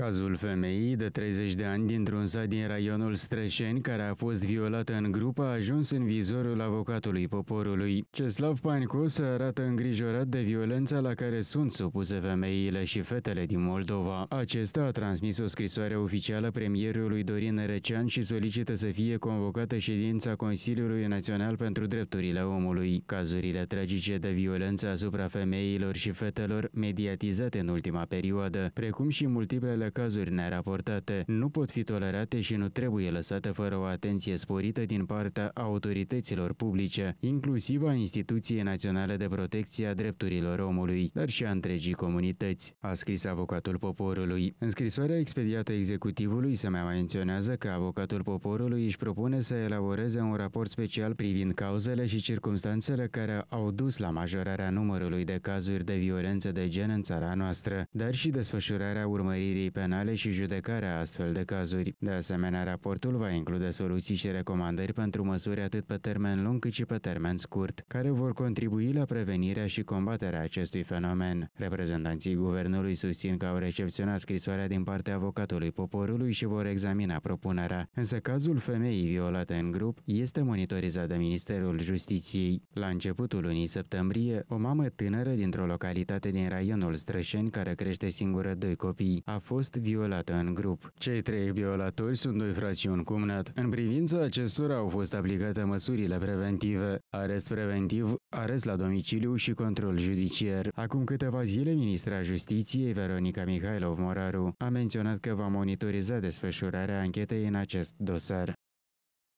Cazul femeii de 30 de ani dintr-un sat din raionul Strășeni, care a fost violată în grupă, a ajuns în vizorul avocatului poporului. Ceslav Panco se arată îngrijorat de violența la care sunt supuse femeile și fetele din Moldova. Acesta a transmis o scrisoare oficială premierului Dorin Recean și solicită să fie convocată ședința Consiliului Național pentru Drepturile Omului. Cazurile tragice de violență asupra femeilor și fetelor mediatizate în ultima perioadă, precum și multiplele cazuri neraportate nu pot fi tolerate și nu trebuie lăsate fără o atenție sporită din partea autorităților publice, inclusiv a Instituției Naționale de Protecție a Drepturilor Omului, dar și a întregii comunități, a scris avocatul poporului. În scrisoarea expediată executivului se mai menționează că avocatul poporului își propune să elaboreze un raport special privind cauzele și circumstanțele care au dus la majorarea numărului de cazuri de violență de gen în țara noastră, dar și desfășurarea urmăririi penale și judecarea astfel de cazuri. De asemenea, raportul va include soluții și recomandări pentru măsuri atât pe termen lung cât și pe termen scurt, care vor contribui la prevenirea și combaterea acestui fenomen. Reprezentanții guvernului susțin că au recepționat scrisoarea din partea avocatului poporului și vor examina propunerea, însă cazul femeii violate în grup este monitorizat de Ministerul Justiției. La începutul lunii septembrie, o mamă tânără dintr-o localitate din raionul Strășeni, care crește singură doi copii, a fost fost violată în grup. Cei trei violatori sunt doi frați și un cumnat. În privința acestora au fost aplicate măsurile preventive, arest preventiv, arest la domiciliu și control judiciar. Acum câteva zile, ministra Justiției, Veronica Mihailov Moraru, a menționat că va monitoriza desfășurarea anchetei în acest dosar.